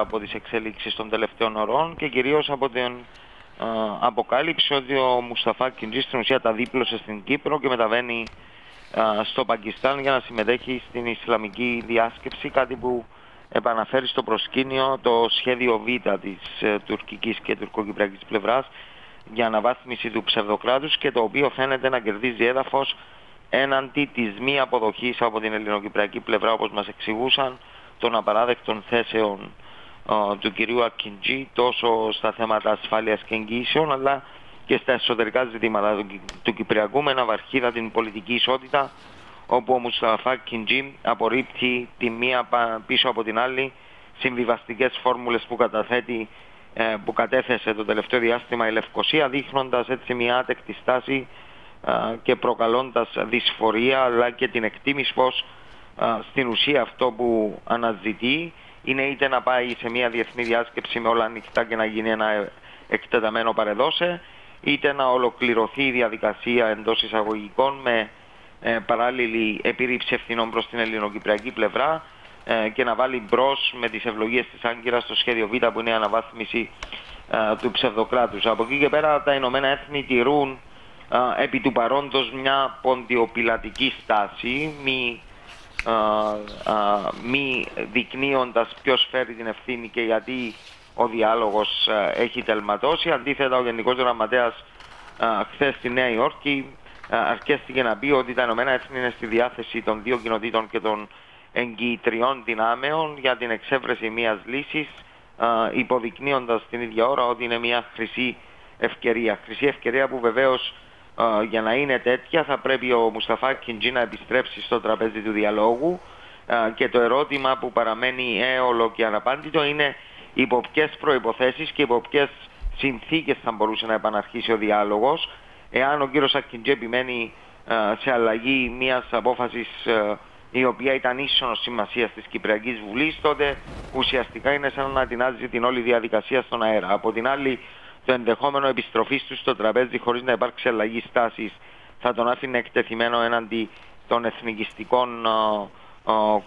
από τις εξέλιξεις των τελευταίων ωρών και κυρίως από την ε, αποκάλυψη ότι ο Μουσταφά Κιντζή στην ουσία τα δίπλωσε στην Κύπρο και μεταβαίνει ε, στο Πακιστάν για να συμμετέχει στην Ισλαμική διάσκεψη, κάτι που επαναφέρει στο προσκήνιο το σχέδιο Β της ε, τουρκικής και τουρκοκυπριακής πλευράς για αναβάθμιση του ψευδοκράτους και το οποίο φαίνεται να κερδίζει έδαφος έναντι της μη αποδοχής από την ελληνοκυπριακή πλευρά όπως μας εξηγούσαν των απαράδεκτων θέσεων του κυρίου Ακιντζή τόσο στα θέματα ασφάλειας και εγγύσεων αλλά και στα εσωτερικά ζητήματα. Του, του Κυπριακού με ένα βαρχίδα την πολιτική ισότητα όπου ο Μουσταφά Κιντζή απορρίπτει τη μία πίσω από την άλλη συμβιβαστικές φόρμουλες που καταθέτει ε, που κατέθεσε το τελευταίο διάστημα η Λευκοσία δείχνοντας έτσι μια άτεκτη στάση και προκαλώντας δυσφορία αλλά και την εκτίμηση πως στην ουσία αυτό που αναζητεί είναι είτε να πάει σε μια διεθνή διάσκεψη με όλα ανοιχτά και να γίνει ένα εκτεταμένο παρεδώσε είτε να ολοκληρωθεί η διαδικασία εντός εισαγωγικών με ε, παράλληλη επίρρηψη ευθυνών προς την ελληνοκυπριακή πλευρά ε, και να βάλει μπρος με τις ευλογίες της Άγκυρας στο σχέδιο Β που είναι η αναβάθμιση ε, του ψευδοκράτους. Από εκεί και πέρα τα Ηνωμένα Έθνη τηρούν επί του παρόντος μια ποντιοπιλατική στάση, μη, μη δεικνύοντας ποιος φέρει την ευθύνη και γιατί ο διάλογος έχει τελματώσει. Αντίθετα, ο Γενικός Γραμματέας χθες στη Νέα Υόρκη αρκέστηκε να πει ότι τα Ηνωμένα Έθνη είναι στη διάθεση των δύο κοινοτήτων και των εγγυητριών δυνάμεων για την εξέβρεση μιας λύσης υποδεικνύοντας την ίδια ώρα ότι είναι μια χρυσή ευκαιρία. Χρυσή ευκαιρία που βεβαίως για να είναι τέτοια θα πρέπει ο Μουσταφά Κιντζή να επιστρέψει στο τραπέζι του διαλόγου και το ερώτημα που παραμένει έολο και αναπάντητο είναι υπό ποιε προϋποθέσεις και υπό ποιε συνθήκες θα μπορούσε να επαναρχίσει ο διάλογος εάν ο κύριος Ακιντζή επιμένει σε αλλαγή μιας απόφασης η οποία ήταν ίσονος σημασίας της Κυπριακής Βουλής, τότε ουσιαστικά είναι σαν να τεινάζει την όλη διαδικασία στον αέρα. Από την άλλη, το ενδεχόμενο επιστροφής τους στο τραπέζι χωρίς να υπάρξει αλλαγή στάσης θα τον άφηνε εκτεθειμένο έναντι των εθνικιστικών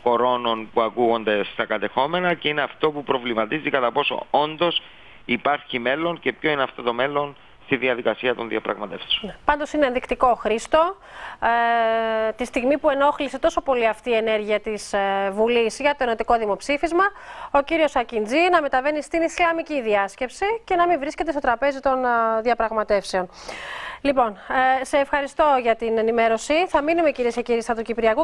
κορώνων που ακούγονται στα κατεχόμενα και είναι αυτό που προβληματίζει κατά πόσο όντως υπάρχει μέλλον και ποιο είναι αυτό το μέλλον στη διαδικασία των διαπραγματεύσεων. Ναι. Πάντως είναι ενδεικτικό, Χρήστο, ε, τη στιγμή που ενόχλησε τόσο πολύ αυτή η ενέργεια της ε, Βουλής για το ενωτικό δημοψήφισμα, ο κύριος Ακιντζή να μεταβαίνει στην Ισλαμική διάσκεψη και να μην βρίσκεται στο τραπέζι των ε, διαπραγματεύσεων. Λοιπόν, ε, σε ευχαριστώ για την ενημέρωση. Θα μείνουμε κυρίες και κύριοι στα του Κυπριακού.